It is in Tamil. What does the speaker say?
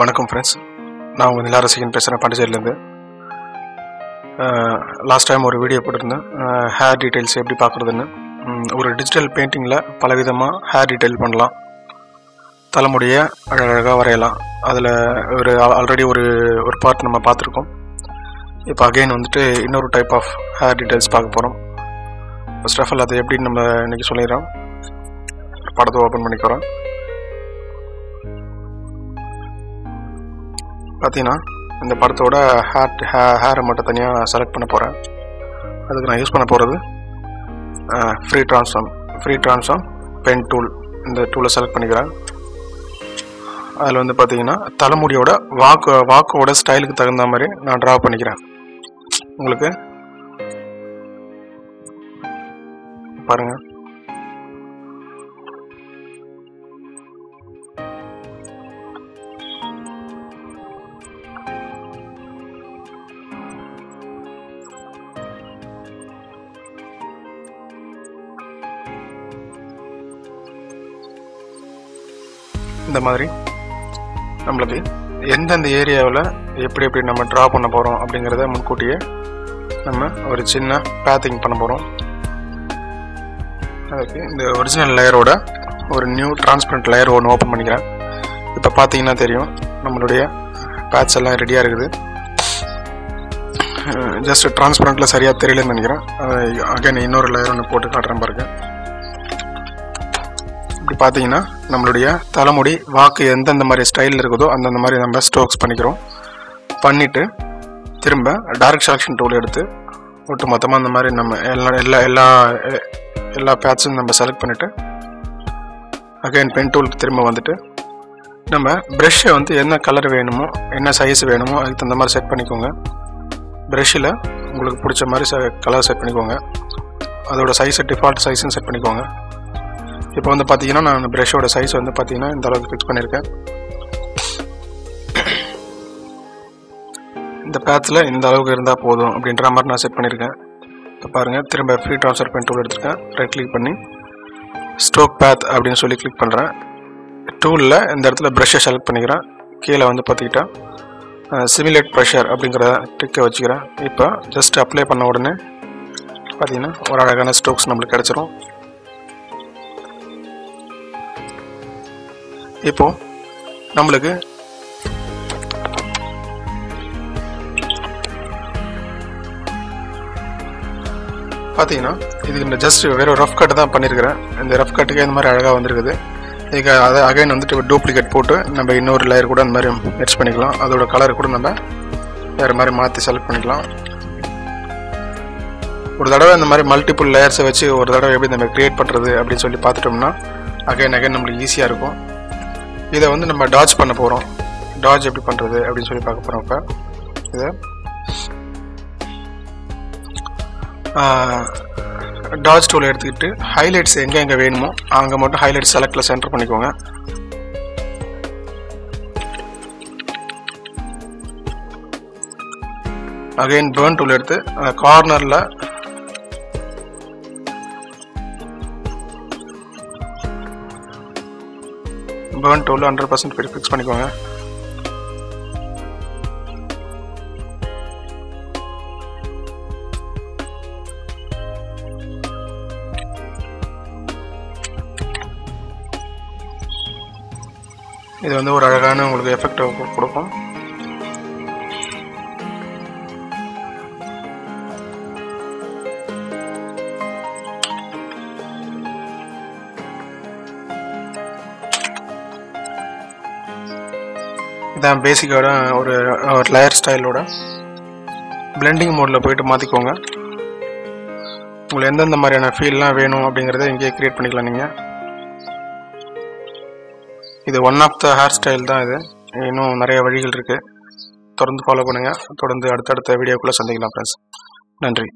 வணக்கம் ஃப்ரெண்ட்ஸ் நான் உங்கள் நிலாரசிகன் பேசுகிறேன் பாண்டிச்சேரியிலேருந்து. லாஸ்ட் டைம் ஒரு வீடியோ போட்டிருந்தேன். ஹேர் டீட்டெயில்ஸ் எப்படி பார்க்குறதுன்னு. ஒரு டிஜிட்டல் பெயிண்டிங்கில் பலவிதமாக ஹேர் டீட்டெயில் பண்ணலாம். தலைமுடியை அழகழகாக வரையலாம். அதில் ஒரு ஆல்ரெடி ஒரு ஒரு பார்ட் நம்ம பார்த்துருக்கோம். இப்போ அகைன் வந்துட்டு இன்னொரு டைப் ஆஃப் ஹேர் டீட்டெயில்ஸ் பார்க்க போகிறோம் ஃபர்ஸ்ட் ஆஃப் ஆல் அதை எப்படின்னு நம்ம இன்றைக்கி சொல்லிடுறோம். படத்தை ஓப்பன் பண்ணிக்கிறோம். பார்த்தீங்கன்னா இந்த படத்தோட ஹேர் ஹேரை மட்டும் தனியாக செலக்ட் பண்ண போகிறேன் அதுக்கு நான் யூஸ் பண்ண போகிறது free transform free transform pen tool இந்த டூலை செலக்ட் பண்ணிக்கிறேன். அதில் வந்து பார்த்தீங்கன்னா தலைமுடியோட வாக்கு வாக்கோட ஸ்டைலுக்கு தகுந்த மாதிரி நான் ட்ரா பண்ணிக்கிறேன். உங்களுக்கு? பாருங்கள் இந்த மாதிரி நம்மளுக்கு எந்தெந்த ஏரியாவில் எப்படி எப்படி நம்ம ட்ரா பண்ண போகிறோம் அப்படிங்கிறத முன்கூட்டியே நம்ம ஒரு சின்ன பேத்திங் பண்ண போகிறோம் அதுக்கு இந்த ஒரிஜினல் லேயரோட ஒரு நியூ டிரான்ஸ்பரண்ட் லேயர் ஒன்று ஓப்பன் பண்ணிக்கிறேன். இப்போ பார்த்தீங்கன்னா தெரியும் நம்மளுடைய பேட்ச் எல்லாம் ரெடியாக இருக்குது. ஜஸ்ட் டிரான்ஸ்பரண்ட்டில் சரியாக தெரியலன்னு நினைக்கிறேன். அகைன் இன்னொரு லேயர் ஒன்று போட்டு காட்டுறேன் பாருங்கள் இப்படி பார்த்தீங்கன்னா நம்மளுடைய தலைமுடி வாக்கு எந்தெந்த மாதிரி ஸ்டைல் இருக்குதோ அந்தந்த மாதிரி நம்ம ஸ்ட்ரோக்ஸ் பண்ணிக்கிறோம். பண்ணிவிட்டு திரும்ப டார்க் செலெக்ஷன் டூல் எடுத்து ஒட்டு மொத்தமாக அந்த மாதிரி நம்ம எல்லா எல்லா எல்லா எல்லா பேட்சும் நம்ம செலக்ட் பண்ணிவிட்டு அகைன் பென் டூலுக்கு திரும்ப வந்துட்டு நம்ம ப்ரெஷ்ஷை வந்து என்ன கலர் வேணுமோ என்ன சைஸ் வேணுமோ அதுக்கு தகுந்த மாதிரி செட் பண்ணிக்கோங்க. ப்ரெஷ்ஷில் உங்களுக்கு பிடிச்ச மாதிரி கலர் செட் பண்ணிக்கோங்க. அதோட சைஸை டிஃபால்ட் சைஸும் செட் பண்ணிக்கோங்க. இப்போ வந்து பார்த்தீங்கன்னா நான் ப்ரெஷ்ஷோட சைஸ் வந்து பார்த்தீங்கன்னா இந்த அளவுக்கு ஃபிக்ஸ் பண்ணியிருக்கேன் இந்த பேட்சில் இந்த அளவுக்கு இருந்தால் போதும் அப்படின்ற மாதிரி நான் செட் பண்ணியிருக்கேன் இப்போ பாருங்கள் திரும்ப ஃப்ரீ ட்ரான்ஸ்ஃபர் பென் டூல் எடுத்திருக்கேன். ரைட் கிளிக் பண்ணி ஸ்ட்ரோக் பேத் அப்படின்னு சொல்லி கிளிக் பண்ணுறேன் டூலில் இந்த இடத்துல ப்ரெஷ்ஷை செலக்ட் பண்ணிக்கிறேன். கீழே வந்து பார்த்துக்கிட்டா சிமிலேட் ப்ரெஷர் அப்படிங்கிற ட்ரிக்கை வச்சுக்கிறேன். இப்போ ஜஸ்ட் அப்ளை பண்ண உடனே பார்த்தீங்கன்னா ஒரு அழகான ஸ்ட்ரோக்ஸ் நம்மளுக்கு கிடச்சிரும். இப்போ நம்மளுக்கு பார்த்தீங்கன்னா இதுக்கு இந்த ஜஸ்ட் வெறும் ரஃப் கட்டு தான் பண்ணியிருக்கிறேன் இந்த ரஃப் கட்டுக்கு இந்த மாதிரி அழகாக வந்திருக்குது. இதுக்கு அதை அகைன் வந்துட்டு டூப்ளிகேட் போட்டு நம்ம இன்னொரு லேயர் கூட அந்த மாதிரி மிக்ஸ் பண்ணிக்கலாம். அதோட கலர் கூட நம்ம வேறு மாதிரி மாற்றி செலக்ட் பண்ணிக்கலாம். ஒரு தடவை இந்த மாதிரி மல்டிபிள் லேயர்ஸை வச்சு ஒரு தடவை எப்படி நம்ம க்ரியேட் பண்ணுறது அப்படின்னு சொல்லி பார்த்துட்டோம்னா அகைன் அகைன் நம்மளுக்கு ஈஸியாக இருக்கும். இதை வந்து நம்ம டாஜ் பண்ண போகிறோம் டாஜ் எப்படி பண்ணுறது அப்படின்னு சொல்லி பார்க்க போகிறோம் இப்போ. இதை. டாஜ் டூல் எடுத்துக்கிட்டு ஹைலைட்ஸ் எங்கே எங்கே வேணுமோ அங்கே மட்டும் ஹைலைட்ஸ் செலக்டில் சென்டர் பண்ணிக்கோங்க. அகைன் பேர்ன் டூல் எடுத்து கார்னரில் burn tool hundred percent fix பண்ணிக்கோங்க. இது வந்து ஒரு அழகான உங்களுக்கு எஃபெக்ட் கொடுக்கும். இதான் பேசிக்கோட ஒரு ஒரு லேயர் ஸ்டைலோட பிளெண்டிங் மோடில் போயிட்டு மாற்றிக்கோங்க உங்களுக்கு எந்தெந்த மாதிரியான ஃபீல்லாம் வேணும் அப்படிங்கிறத இங்கேயே க்ரியேட் பண்ணிக்கலாம் நீங்கள் இது one of the hair style தான் இது. இன்னும் நிறைய வழிகள் இருக்குது தொடர்ந்து ஃபாலோ பண்ணுங்கள் தொடர்ந்து அடுத்தடுத்த வீடியோக்குள்ளே சந்திக்கலாம் ஃப்ரெண்ட்ஸ் நன்றி.